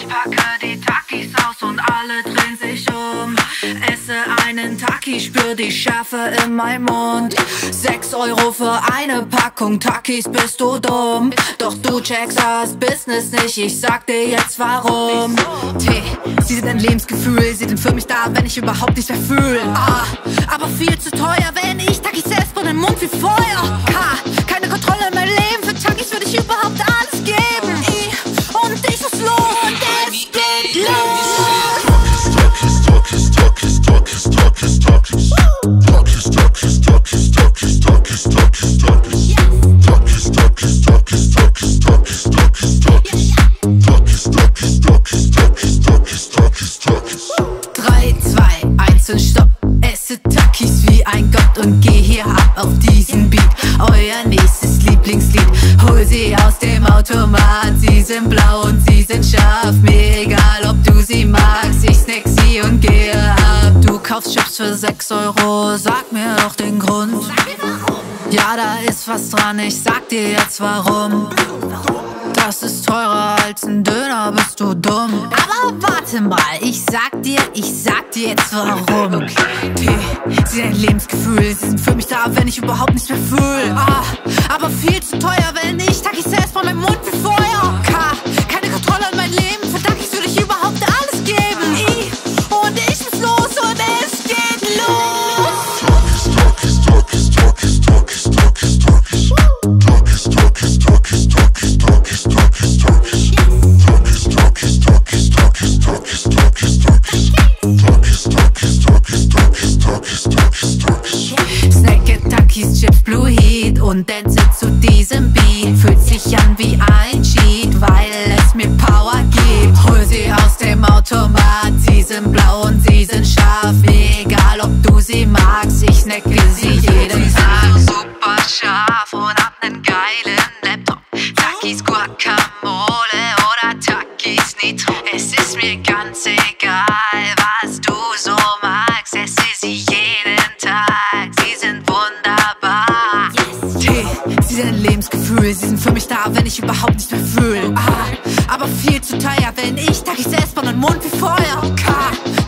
Ich packe die Takis aus und alle drehen sich um. Esse einen Taki, spür die Schärfe in meinem Mund. Sechs Euro für eine Packung Takis, bist du dumm. Doch du checkst das Business nicht, ich sag dir jetzt warum. T, sie sind ein Lebensgefühl, sie sind für mich da, wenn ich überhaupt nichts mehr fühle. Ah, aber viel zu teuer, wenn ich Takis esse von den Mund wie Feuer. K, Hol sie aus dem Automat. Sie sind blau und sie sind scharf. Mir egal, für 6 Euro. Sag mir doch den Grund. Ja, da ist was dran. Ich sag dir jetzt warum. Das ist teurer als ein Döner, bist du dumm. Aber warte mal, ich sag dir, ich sag dir jetzt warum. T, sie sind ein Lebensgefühl, sie sind für mich da, wenn ich überhaupt nichts mehr fühle. Ah, aber viel zu teuer, wenn ich Takis esse von meinem Mund wie Feuer. Und dance zu diesem Beat. Fühlt sich an wie ein Cheat, weil es mir Power gibt. Hol sie aus dem Automat, sie sind blau und sie sind scharf. Egal ob du sie magst, ich snacke sie jeden Tag. Super scharf und hab nen geilen Laptop. Takis Guacamole oder Takis Nitro. Es ist mir ganz egal, Lebensgefühl, sie sind für mich da, wenn ich überhaupt nichts mehr fühle. Ah, aber viel zu teuer, wenn ich Takis esse von meinem Mund wie Feuer. K,